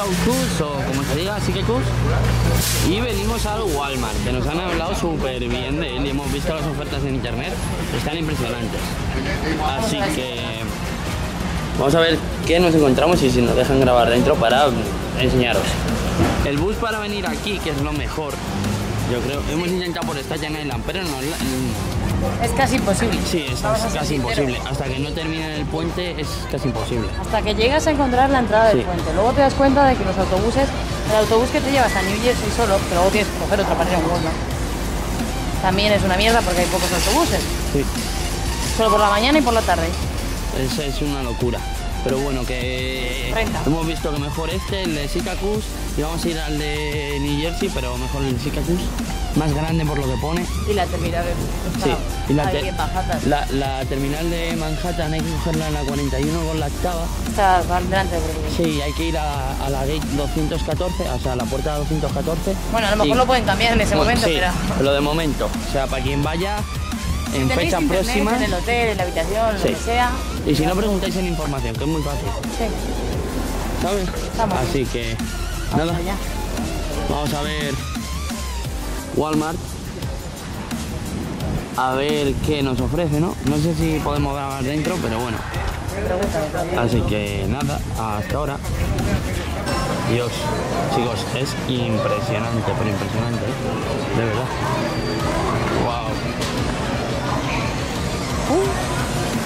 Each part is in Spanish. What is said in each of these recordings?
o como se diga, y venimos al Walmart que nos han hablado súper bien de él y hemos visto las ofertas en internet, están impresionantes. Así que vamos a ver qué nos encontramos y si nos dejan grabar dentro para enseñaros. El bus para venir aquí, que es lo mejor, yo creo, hemos intentado por esta Island, pero no, es casi imposible. Sí, es, casi imposible. Hasta que no termine el puente es casi imposible. Hasta que llegas a encontrar la entrada del puente. Luego te das cuenta de que los autobuses, el autobús que te llevas a New Jersey solo, pero luego tienes que coger otra para ir a Walmart. También es una mierda porque hay pocos autobuses. Sí. Solo por la mañana y por la tarde. Esa es una locura. Pero bueno, que hemos visto que mejor este, el de Syracuse, y vamos a ir al de New Jersey, pero mejor el de Syracuse, más grande por lo que pone. Y la terminal de sí. y la, la, la, terminal de Manhattan hay que cogerla en la 41 con la octava. Está delante de Sí, hay que ir a, la gate 214, o sea, a la puerta 214. Bueno, a lo mejor lo pueden cambiar en ese momento, sí, pero... pero de momento, o sea, para quien vaya en fecha próxima. En el hotel, en la habitación, lo que sea. Y si no preguntáis en información, que es muy fácil. Sí. ¿Sabes? Así que nada. Vamos a ver Walmart. A ver qué nos ofrece, ¿no? No sé si podemos grabar dentro, pero bueno. Así que nada, hasta ahora. Dios, chicos, es impresionante, pero impresionante, ¿eh? de verdad.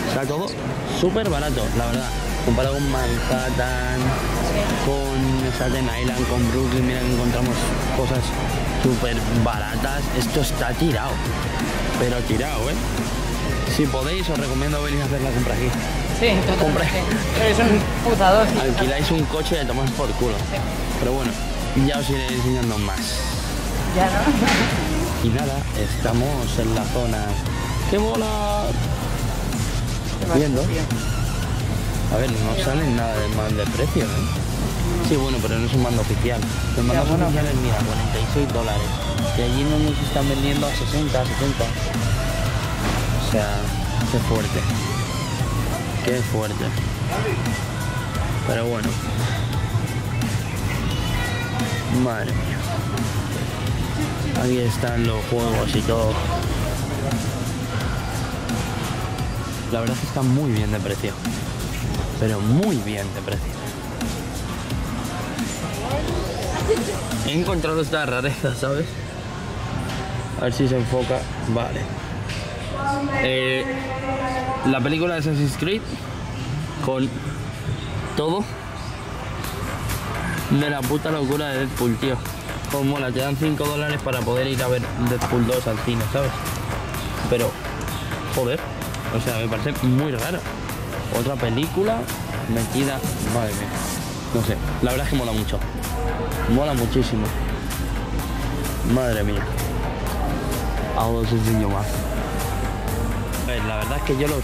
Está todo súper barato, la verdad. Comparado con Manhattan, con Staten Island, con Brooklyn, mira que encontramos cosas súper baratas. Esto está tirado, pero tirado, ¿eh? Si podéis, os recomiendo venir a hacer la compra aquí. Sí, totalmente. Es un putador. Alquiláis un coche y le tomáis por culo. Pero bueno, ya os iré enseñando más. Ya no. Y nada, estamos en la zona. ¡Qué mola! viendo. A ver, no sale nada de mal de precio, ¿eh? Sí, bueno, pero no es un mando oficial. Los mandos oficiales, mira, 46 dólares. Y allí no nos están vendiendo a 60, 70. O sea, qué fuerte. Qué fuerte. Pero bueno. Madre mía. Aquí están los juegos y todo. La verdad es que está muy bien de precio. Pero muy bien de precio. He encontrado esta rareza, ¿sabes? A ver si se enfoca. Vale. Eh, la película de Assassin's Creed con todo de la puta locura de Deadpool, tío. Como la te dan 5 dólares para poder ir a ver Deadpool 2 al cine, ¿sabes? Pero, joder. O sea, me parece muy raro. Otra película metida. Madre mía. No sé, la verdad es que mola mucho. Mola muchísimo. Madre mía. Ahora os enseño más. A la verdad es que yo los. Eh,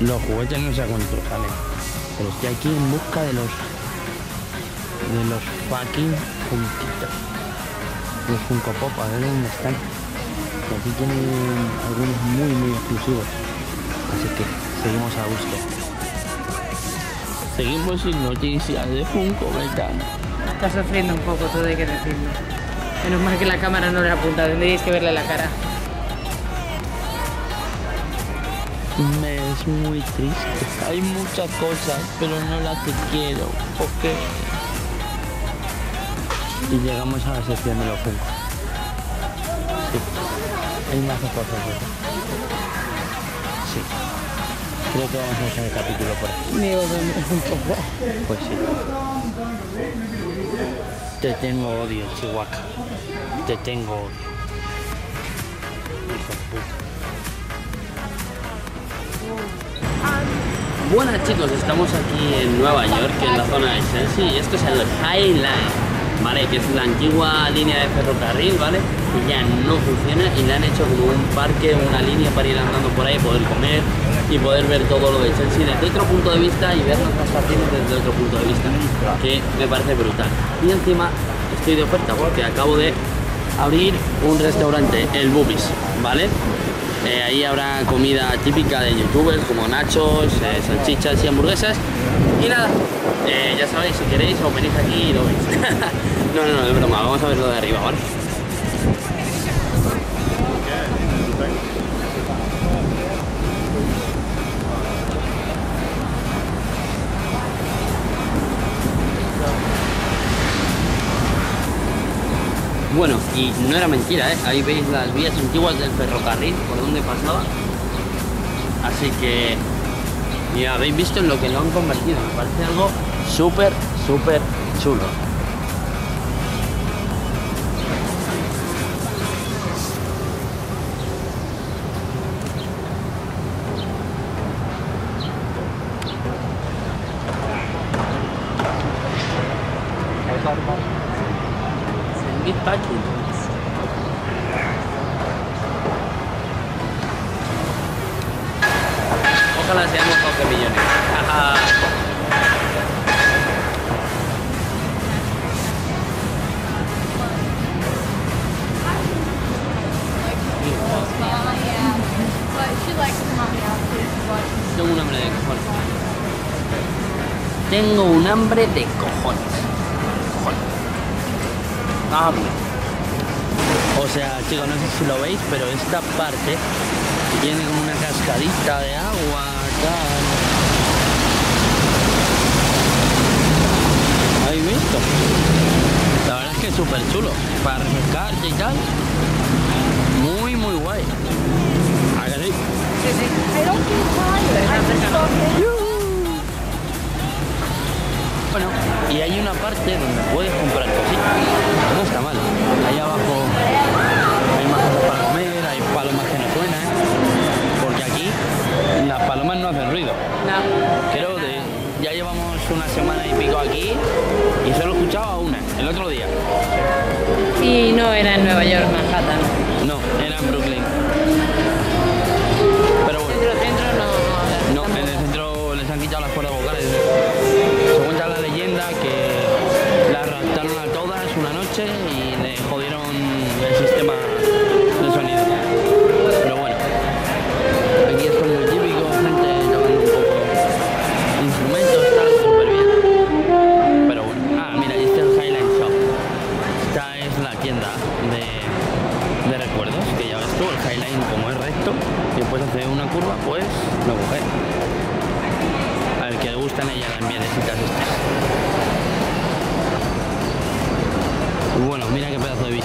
los juguetes no sé a cuánto. Pero estoy aquí en busca de los. De los fucking puntitos. Los Funko Pop, a ver dónde están aquí tienen algunos muy muy exclusivos. Así que seguimos a búsqueda seguimos sin noticias de Funko Betano está sufriendo un poco todo hay que decirlo. Menos mal que la cámara no le apunta tendríais que verle la cara. Me es muy triste. Hay muchas cosas pero no las que quiero porque y llegamos a la sección de los Funko hay más cosas. Sí. Creo que vamos a hacer el capítulo por poco. Pues sí. Te tengo odio, Chihuahua. Te tengo odio. Hijo de puta. Buenas chicos, estamos aquí en Nueva York, en la zona de Chelsea, y esto es el High Line. ¿Vale? Que es la antigua línea de ferrocarril, ¿vale? Que ya no funciona y le han hecho como un parque, una línea para ir andando por ahí, poder comer y poder ver todo lo de Chelsea desde otro punto de vista y ver nuestras partidas desde otro punto de vista, que me parece brutal. Y encima estoy de oferta porque acabo de abrir un restaurante, el Bubis, ¿vale? Eh, ahí habrá comida típica de youtubers como nachos, eh, salchichas y hamburguesas. Y nada, eh, ya sabéis, si queréis os venís aquí y lo veis. no, no, no, es broma, vamos a verlo de arriba, ¿vale? Bueno, y no era mentira, ¿eh? Ahí veis las vías antiguas del ferrocarril por donde pasaba. Así que ya habéis visto en lo que lo han convertido. Me parece algo súper, súper chulo. Tengo un hambre de cojones. Cojones. Hambre. O sea, chicos, no sé si lo veis, pero esta parte tiene como una cascadita de agua, tal. ¿Habéis visto? La verdad es que es súper chulo. Para refrescarse y tal. Muy, muy guay. Y hay una parte donde puedes comprar cositas. No está mal. Ahí abajo hay más cosas para comer, hay palomas que no suenan. Porque aquí las palomas no hacen ruido. No. Creo que ya llevamos una semana y pico aquí y solo escuchaba una, el otro día. Y no era en Nueva York, Manhattan. No, era en Brooklyn.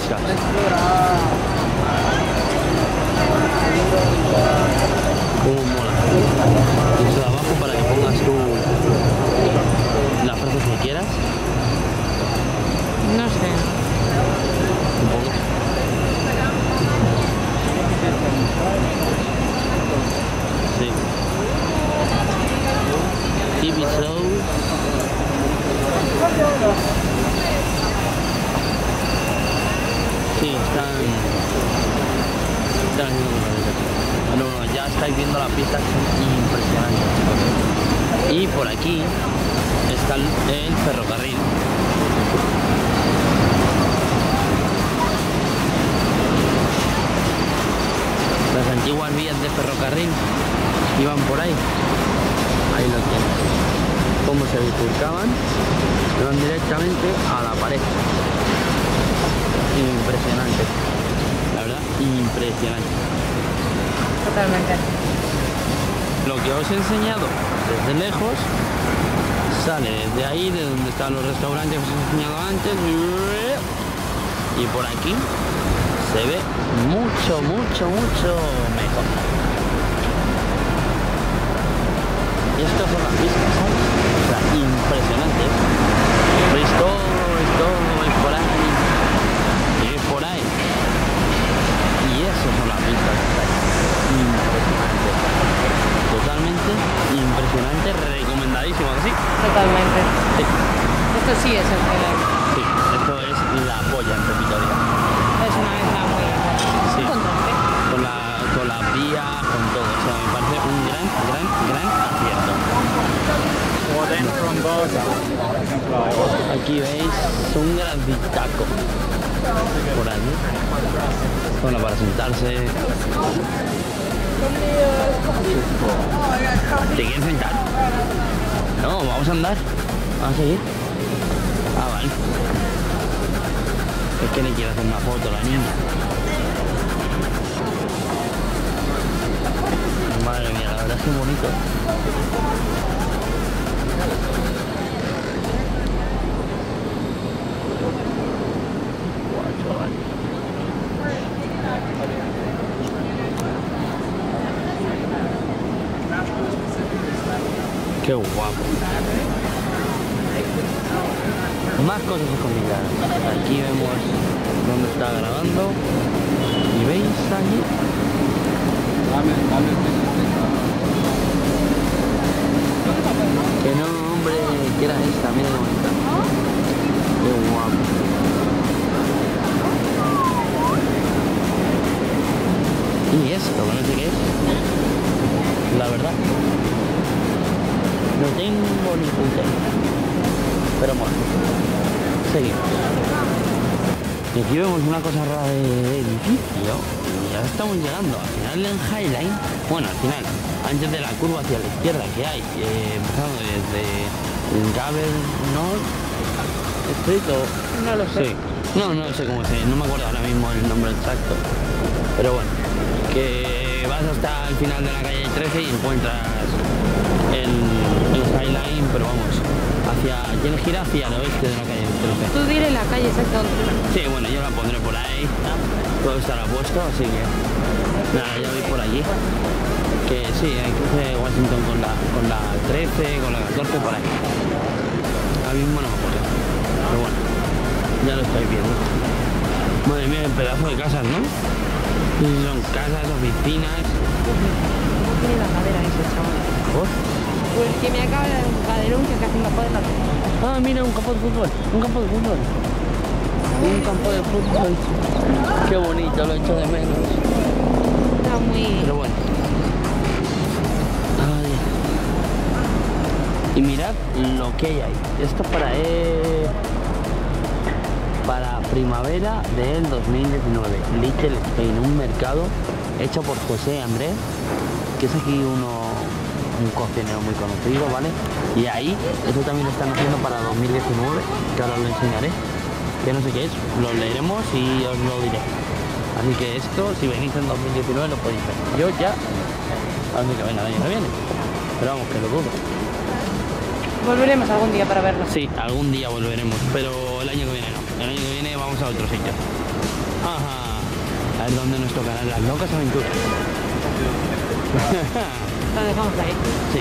Vista. Cómo mola. Y eso de abajo para que pongas tú las frases que quieras. No sé. Un poco. Sí. TV shows. Haciendo cosas. Bueno, ya estáis viendo las pistas son impresionantes. Y por aquí está el, ferrocarril. Las antiguas vías de ferrocarril iban por ahí. Ahí lo tienes. Cómo se bifurcaban, iban directamente a la pared. Impresionante. La verdad, impresionante. Totalmente. Lo que os he enseñado desde lejos sale desde ahí, de donde están los restaurantes que os he enseñado antes. Y por aquí se ve mucho, mucho, mucho mejor. Y estas son las vistas, ¿sabes? O sea, impresionante. Veis Impresionante. Totalmente impresionante, recomendadísimo, ¿a que sí? Totalmente. Sí, Esto sí es el highlight. sí, esto es la polla en Pepitoria. Es una mezcla muy Sí. Con la, con la vía, con todo. O sea, me parece un gran, gran, gran acierto. Aquí veis un gran taco por allí. Bueno, para sentarse. ¿Te quieres sentar? No, vamos a andar. Vamos a seguir. Ah, vale. Es que le quiero hacer una foto la niña. Madre mía, la verdad es que bonito. Guau, chaval. Qué guapo. Más cosas escondidas. Aquí vemos dónde está grabando. ¿Y veis allí? Que no, hombre, que era esta, mira bonita. Qué guapo. Y aquí vemos una cosa rara de edificio. Y ya estamos llegando. Al final en Highline, bueno, al final, antes de la curva hacia la izquierda que hay, eh, empezando desde Gaber North Street o... No lo sé. Sí. No, no sé cómo se, no me acuerdo ahora mismo el nombre exacto. Pero bueno, que vas hasta el final de la calle 13 y encuentras el, el Skyline, pero vamos, hacia, tiene gira hacia el oeste de la calle 13. Tú diré la calle exacta Sí, bueno, yo la pondré por ahí, ¿no? todo estará puesto, así que nada, ya voy por allí. Que sí, hay cruce de Washington con la, con la 13, con la 14, por ahí. Ahora mismo no me acuerdo, pero bueno, ya lo estáis viendo. Madre mía, el pedazo de casas, ¿no? Son casas, oficinas. ¿Cómo tiene la cadera ese chaval? ¿Por? Pues que me acaba de dar un caderón que casi me puede dar. Ah, mira, un campo de fútbol, un campo de fútbol. Un campo de fútbol. Qué bonito, lo echo de menos. Está muy... Pero bueno. Ay. Y mirad lo que hay ahí. Esto para eh, para primavera del 2019. Little Spain, un mercado hecho por José Andrés, que es aquí uno un cocinero muy conocido, ¿vale? Y ahí, eso también lo están haciendo para 2019, que ahora lo enseñaré. Que no sé qué es, lo leeremos y os lo diré. Así que esto, si venís en 2019, lo podéis ver. Yo ya, a que venga el año que viene. Pero vamos, que lo dudo. Volveremos algún día para verlo. Sí, algún día volveremos, pero el año que viene no. El año que viene vamos a otro sitio. Ajá. A ver dónde nos tocarán las locas aventuras. Lo dejamos ahí. sí.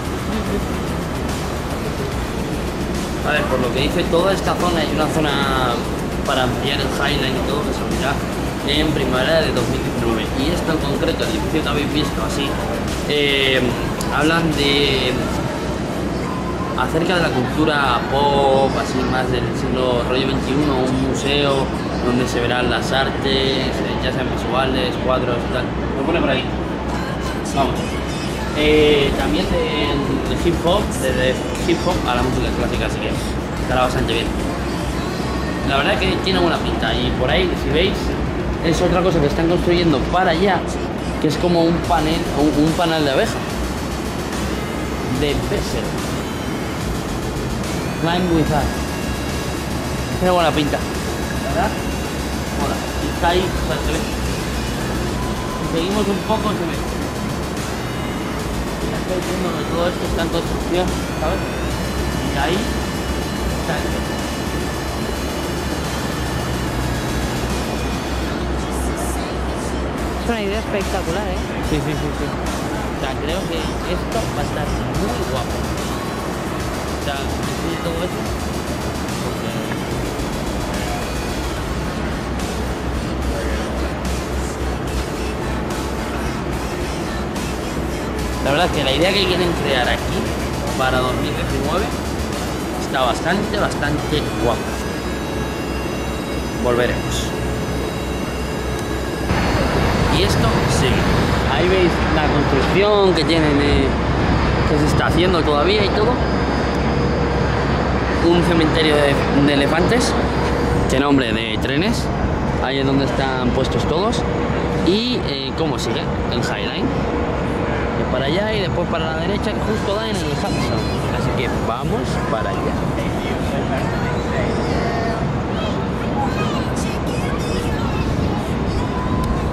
A ver, por lo que dice toda esta zona, hay una zona para ampliar el Highline y todo que se abrirá en primavera de 2019. Y esto en concreto, el edificio que habéis visto así, eh, hablan de acerca de la cultura pop, así más del siglo rollo 21, un museo donde se verán las artes, eh, ya sean visuales, cuadros y tal. Lo pone por ahí. Vamos. Eh, también de, de hip hop, desde hip hop a la música clásica, así que estará bastante bien. La verdad que tiene buena pinta y por ahí, si veis, es otra cosa que están construyendo para allá, que es como un panel, un, un panel de abeja. De Bessel. Climb with us. Tiene buena pinta. ¿Verdad? Está ahí, o sea, se ve. Si seguimos un poco se ve. Estoy viendo que todo esto está en construcción, ¿sabes? Y ahí está el Es una idea espectacular, ¿eh? Sí, sí, sí, sí. O sea, creo que esto va a estar muy guapo. O sea, todo eso. La verdad que la idea que quieren crear aquí para 2019 está bastante, bastante guapa. Volveremos. Y esto sigue. Ahí veis la construcción que tienen, eh, que se está haciendo todavía y todo. Un cementerio de, de elefantes, que nombre de trenes. Ahí es donde están puestos todos. Y eh, cómo sigue el Highline. Para allá y después para la derecha justo da en el Hudson. Así que vamos para allá.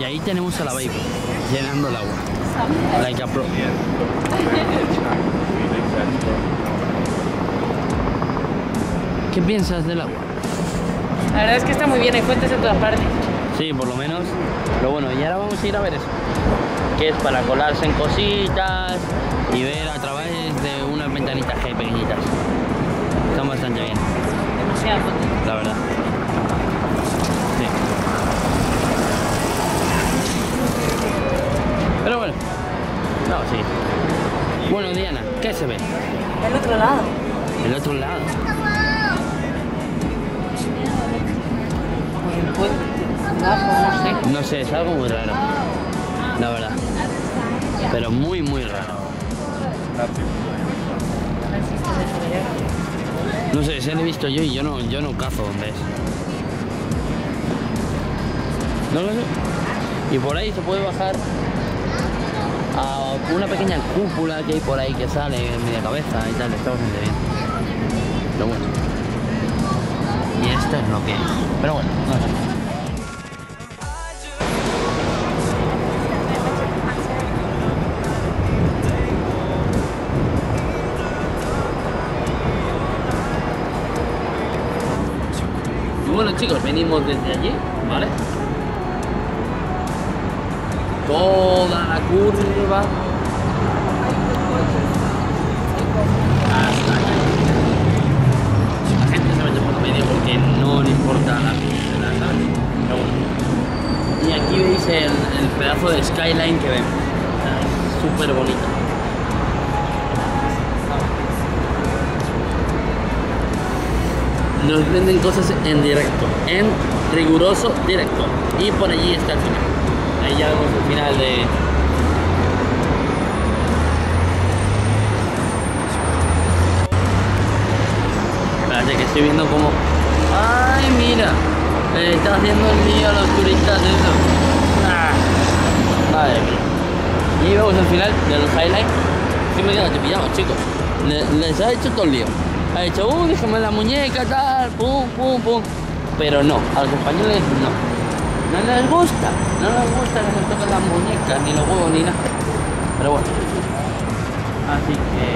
Y ahí tenemos a la baby llenando el agua. Like a pro. ¿Qué piensas del agua? La verdad es que está muy bien, hay fuentes en todas partes. Sí, por lo menos. Pero bueno, y ahora vamos a ir a ver eso. Que es para colarse en cositas y ver a través de unas ventanitas que hay pequeñitas. Están bastante bien, Demasiado la verdad. Sí. Pero bueno. No, sí. Bueno, Diana, ¿qué se ve? El otro lado. El otro lado. No sé. Es algo muy raro. La verdad. Pero muy, muy raro. No sé, se lo he visto yo y yo no, yo no cazo dónde es. No lo sé. Y por ahí se puede bajar a una pequeña cúpula que hay por ahí que sale en media cabeza y tal, está bastante bien. Pero bueno. Y esto es lo que es. Pero bueno, no sé. Chicos, venimos desde allí, ¿vale? Toda la curva hasta allá. La gente se mete por medio porque no le importa la pista, ¿sabes? Pero bueno. Y aquí veis el, pedazo de skyline que vemos. Súper bonito. Nos venden cosas en directo, en riguroso directo. Y por allí está el final. Ahí ya vemos el final de. Que estoy viendo como. ¡Ay, mira! Le está haciendo el lío a los turistas eso. Ah, madre mía. Y vemos el final de los highlights. Sí me quedo pillamos, chicos. Le- les ha hecho todo el lío. Ha dicho, uh, déjame la muñeca, tal, pum, pum, pum. Pero no, a los españoles no. No les gusta, no les gusta que se toquen las muñecas, ni los huevos, ni nada. Pero bueno. Así que.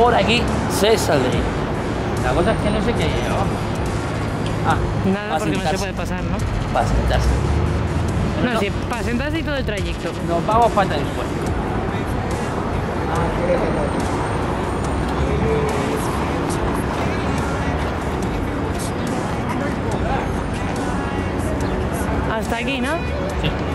Por aquí se saldría. La cosa es que no sé qué abajo. Ah, Nada, porque no se puede pasar, ¿no? Para sentarse. Pero No, sí, para sentarse y todo el trayecto. Nos vamos para después. Hasta aquí, ¿no? Sí.